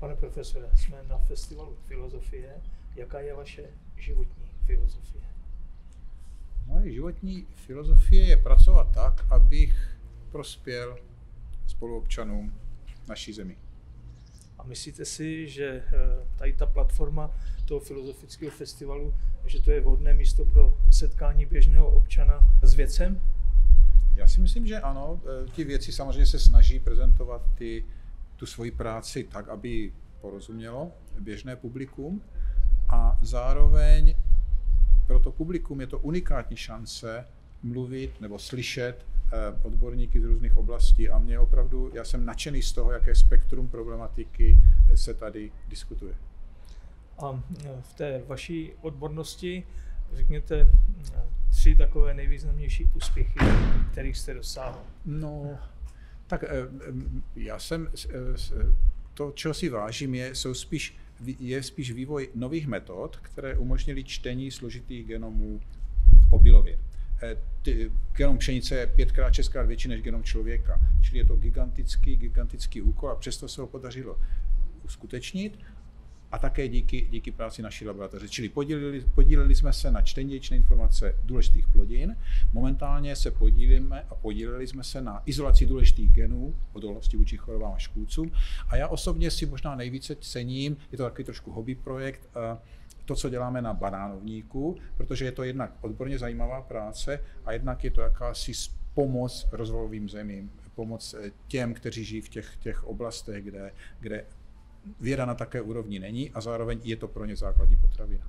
Pane profesore, jsme na festivalu filozofie. Jaká je vaše životní filozofie? Moje životní filozofie je pracovat tak, abych prospěl spoluobčanům naší zemi. A myslíte si, že eh, tady ta platforma toho filozofického festivalu, že to je vhodné místo pro setkání běžného občana s věcem? Já si myslím, že ano. E, ti věci samozřejmě se snaží prezentovat ty, tu svoji práci tak, aby porozumělo běžné publikum a zároveň pro to publikum je to unikátní šance mluvit nebo slyšet e, odborníky z různých oblastí a mě opravdu, já jsem nadšený z toho, jaké spektrum problematiky se tady diskutuje. A e, v té vaší odbornosti řekněte tři takové nejvýznamnější úspěchy, kterých jste dosáhl? No, tak eh, já jsem, eh, to, čeho si vážím, je, jsou spíš, je spíš vývoj nových metod, které umožnily čtení složitých genomů obilovin. Eh, genom pšenice je pětkrát, šestkrát větší než genom člověka. Čili je to gigantický, gigantický úkol a přesto se ho podařilo uskutečnit a také díky, díky práci naší laboratoře. Čili podíleli, podíleli jsme se na čtení informace důležitých plodin, momentálně se podílíme a podíleli jsme se na izolaci důležitých genů, odolnosti vůči chorobám a škůdcům. A já osobně si možná nejvíce cením, je to takový trošku hobby projekt, to, co děláme na banánovníku, protože je to jednak odborně zajímavá práce a jednak je to jakási pomoc rozvojovým zemím, pomoc eh, těm, kteří žijí v těch, těch oblastech, kde, kde věda na také úrovni není a zároveň je to pro ně základní potravina.